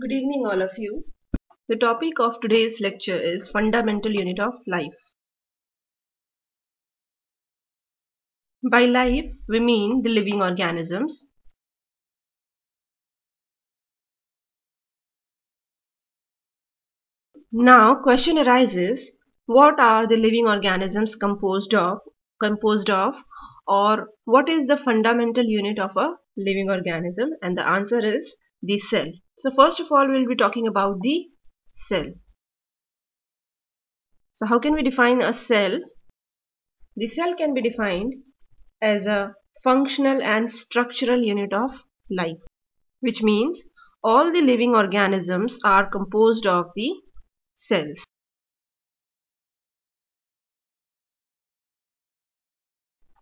Good evening all of you. The topic of today's lecture is fundamental unit of life. By life we mean the living organisms. Now question arises what are the living organisms composed of composed of or what is the fundamental unit of a living organism and the answer is the cell. So first of all, we'll be talking about the cell. So how can we define a cell? The cell can be defined as a functional and structural unit of life, which means all the living organisms are composed of the cells.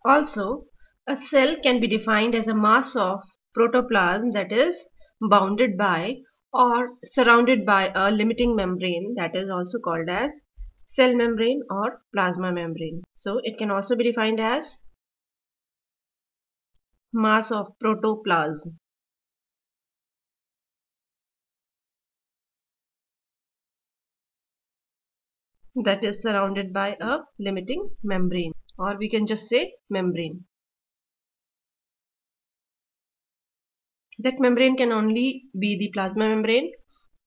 Also, a cell can be defined as a mass of protoplasm that is bounded by or surrounded by a limiting membrane that is also called as cell membrane or plasma membrane. So it can also be defined as mass of protoplasm. that is surrounded by a limiting membrane or we can just say membrane. That membrane can only be the plasma membrane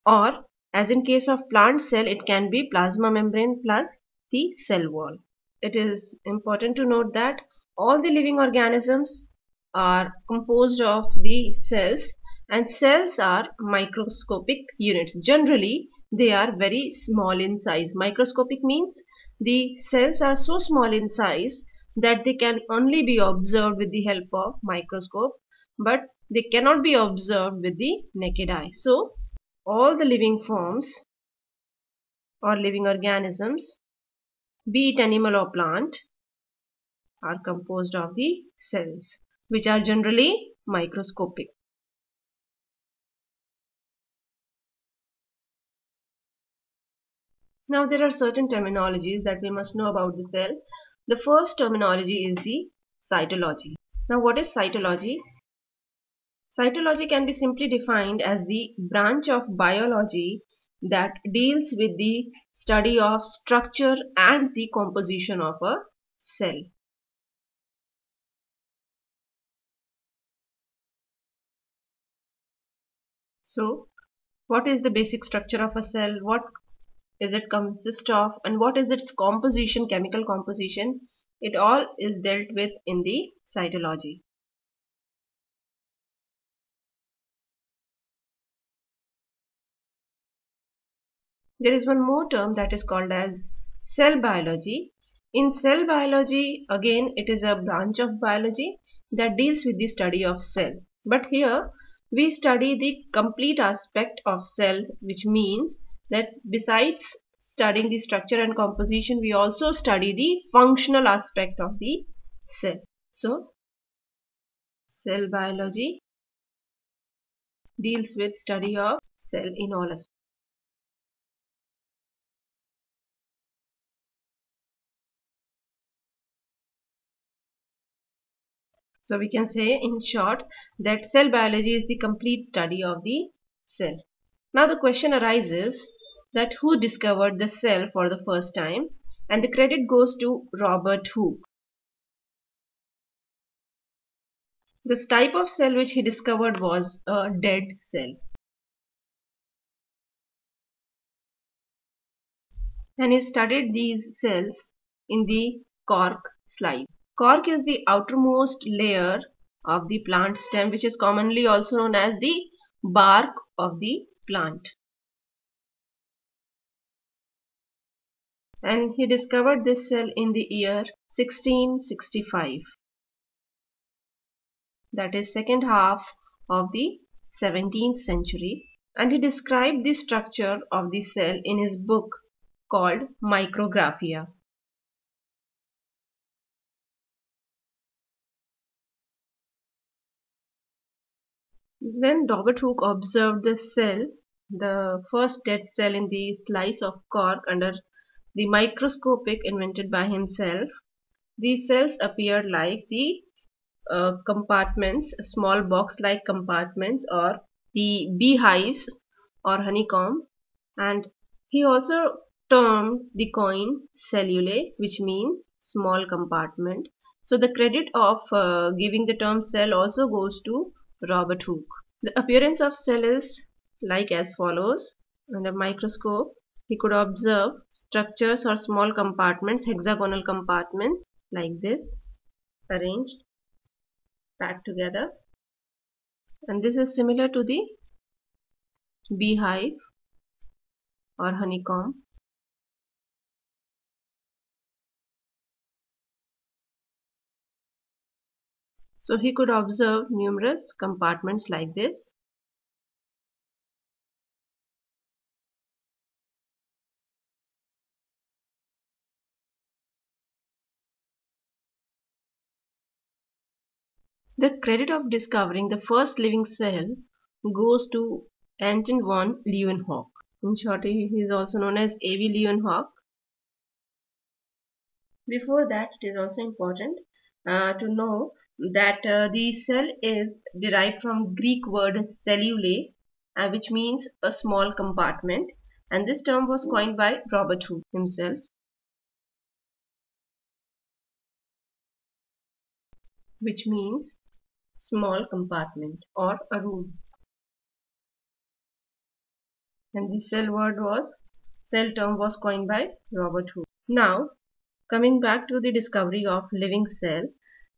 or as in case of plant cell it can be plasma membrane plus the cell wall. It is important to note that all the living organisms are composed of the cells and cells are microscopic units. Generally they are very small in size. Microscopic means the cells are so small in size that they can only be observed with the help of microscope but they cannot be observed with the naked eye. So, all the living forms or living organisms, be it animal or plant, are composed of the cells, which are generally microscopic. Now there are certain terminologies that we must know about the cell. The first terminology is the cytology. Now what is cytology? Cytology can be simply defined as the branch of biology that deals with the study of structure and the composition of a cell. So, what is the basic structure of a cell? What is it consist of? And what is its composition, chemical composition? It all is dealt with in the cytology. There is one more term that is called as cell biology. In cell biology, again, it is a branch of biology that deals with the study of cell. But here, we study the complete aspect of cell, which means that besides studying the structure and composition, we also study the functional aspect of the cell. So, cell biology deals with study of cell in all aspects. So we can say in short that cell biology is the complete study of the cell. Now the question arises that who discovered the cell for the first time and the credit goes to Robert Hooke. This type of cell which he discovered was a dead cell. And he studied these cells in the cork slide. Cork is the outermost layer of the plant stem which is commonly also known as the bark of the plant. And he discovered this cell in the year 1665. That is second half of the 17th century and he described the structure of the cell in his book called Micrographia. When Robert Hooke observed the cell, the first dead cell in the slice of cork under the microscopic invented by himself, these cells appeared like the uh, compartments, small box-like compartments or the beehives or honeycomb and he also termed the coin cellulae which means small compartment. So the credit of uh, giving the term cell also goes to Robert Hooke. The appearance of cell is like as follows. Under microscope he could observe structures or small compartments, hexagonal compartments like this arranged packed together and this is similar to the beehive or honeycomb so he could observe numerous compartments like this The credit of discovering the first living cell goes to Anton von Leeuwenhoek. In short, he is also known as A.V. Leeuwenhoek. Before that, it is also important uh, to know that uh, the cell is derived from Greek word cellulae, uh, which means a small compartment, and this term was coined by Robert Hooke himself. which means small compartment or a room. And the cell word was, cell term was coined by Robert Hooke. Now, coming back to the discovery of living cell,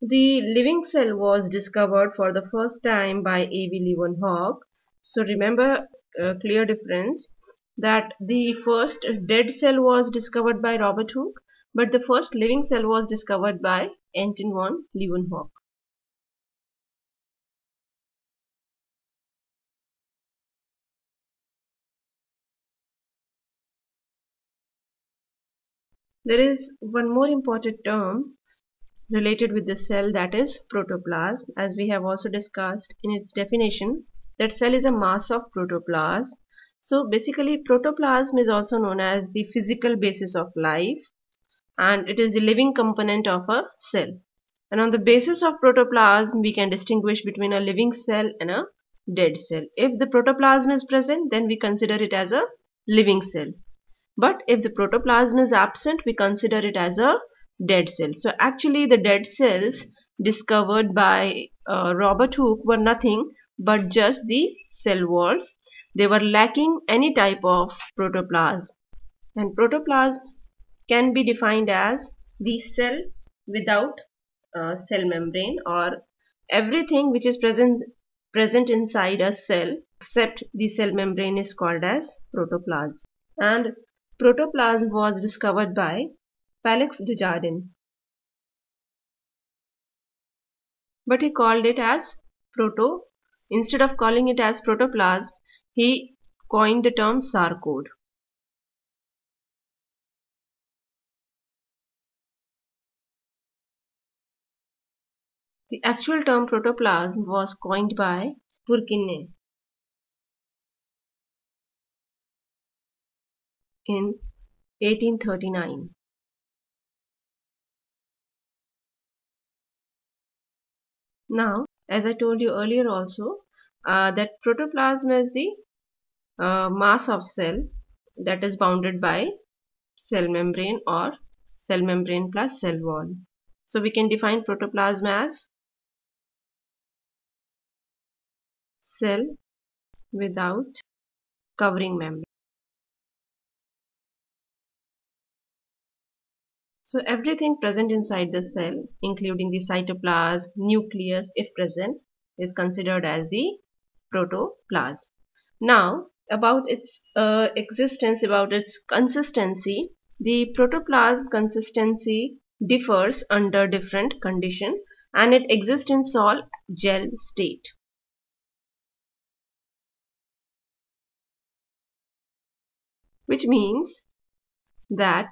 the living cell was discovered for the first time by A.V. Leeuwenhoek. So remember a clear difference that the first dead cell was discovered by Robert Hooke, but the first living cell was discovered by Anton von Leeuwenhoek. There is one more important term related with the cell that is protoplasm as we have also discussed in its definition that cell is a mass of protoplasm. So basically protoplasm is also known as the physical basis of life and it is the living component of a cell. And on the basis of protoplasm we can distinguish between a living cell and a dead cell. If the protoplasm is present then we consider it as a living cell but if the protoplasm is absent we consider it as a dead cell so actually the dead cells discovered by uh, Robert Hooke were nothing but just the cell walls. They were lacking any type of protoplasm. And protoplasm can be defined as the cell without uh, cell membrane or everything which is present present inside a cell except the cell membrane is called as protoplasm. And protoplasm was discovered by Félix Dujardin. But he called it as proto. Instead of calling it as protoplasm, he coined the term sarcode. The actual term protoplasm was coined by Purkinje. in 1839. Now, as I told you earlier also, uh, that protoplasm is the uh, mass of cell that is bounded by cell membrane or cell membrane plus cell wall. So we can define protoplasm as cell without covering membrane. So everything present inside the cell, including the cytoplasm, nucleus if present, is considered as the protoplasm. Now about its uh, existence, about its consistency, the protoplasm consistency differs under different condition and it exists in sol gel state. Which means that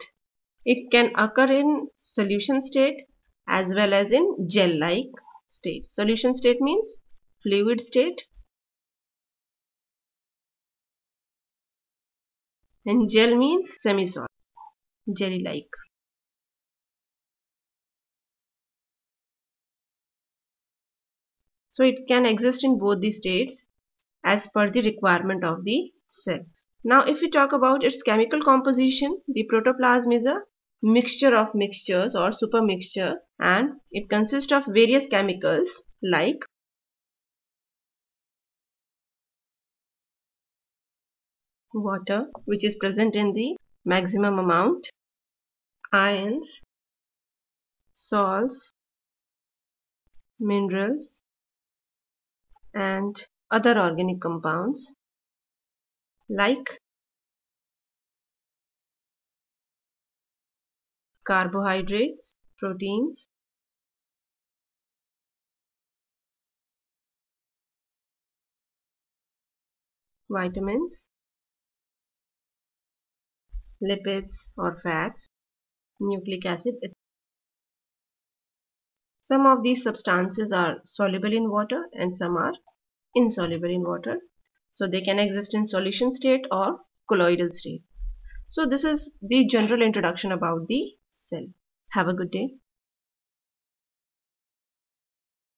it can occur in solution state as well as in gel-like state. Solution state means fluid state and gel means semi-solid, jelly-like. So it can exist in both the states as per the requirement of the cell. Now if we talk about its chemical composition, the protoplasm is a mixture of mixtures or supermixture and it consists of various chemicals like water which is present in the maximum amount, ions, salts, minerals and other organic compounds like carbohydrates, proteins, vitamins, lipids or fats, nucleic acid. Some of these substances are soluble in water and some are insoluble in water. So they can exist in solution state or colloidal state. So this is the general introduction about the cell. Have a good day.